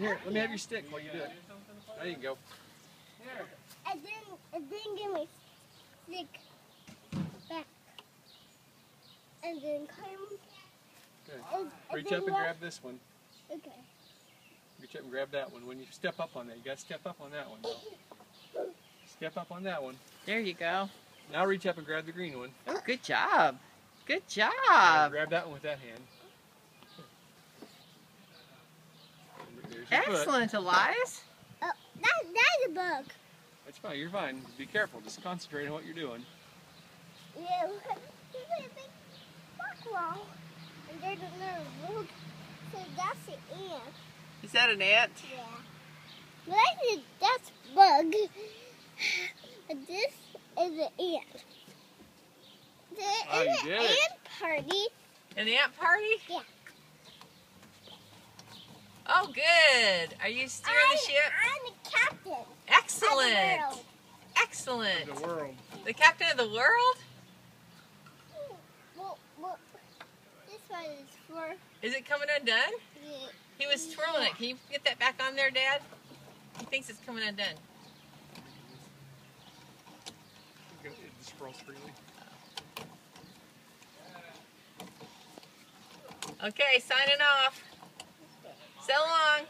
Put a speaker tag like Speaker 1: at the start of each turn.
Speaker 1: Here, let me have your stick while you do it. There you go.
Speaker 2: And then, and then give me stick back. And then come.
Speaker 1: Good.
Speaker 2: And, and
Speaker 1: Reach
Speaker 2: then
Speaker 1: up and grab this one.
Speaker 2: Okay.
Speaker 1: Reach up and grab that one. When you step up on that, you gotta step up on that one. Though. Step up on that one.
Speaker 3: There you go.
Speaker 1: Now reach up and grab the green one.
Speaker 3: Oh, good job. Good job.
Speaker 1: grab that one with that hand. There's your foot.
Speaker 3: Excellent, Elias.
Speaker 2: Oh, that, that's a bug.
Speaker 1: That's fine. You're fine. Be careful. Just concentrate on what you're doing.
Speaker 2: Yeah, look at a big rock wall. And there's another rook. So that's the ant.
Speaker 3: Is that an ant?
Speaker 2: Yeah. But I think that's bug. And this is an ant. There
Speaker 1: Oh,
Speaker 2: is
Speaker 1: you
Speaker 2: an ant party.
Speaker 3: An ant party?
Speaker 2: Yeah.
Speaker 3: Oh, good. Are you steering
Speaker 2: I,
Speaker 3: the ship?
Speaker 2: I'm the captain. of the
Speaker 3: Excellent.
Speaker 2: world.
Speaker 3: Excellent.
Speaker 1: The world.
Speaker 3: The captain of the world?
Speaker 2: Well, well, this one is for
Speaker 3: Is it coming undone?
Speaker 2: the
Speaker 3: He was twirling it. Can you get that back on there, Dad? He thinks it's coming undone.
Speaker 1: It just freely.
Speaker 3: Okay, signing off. So long.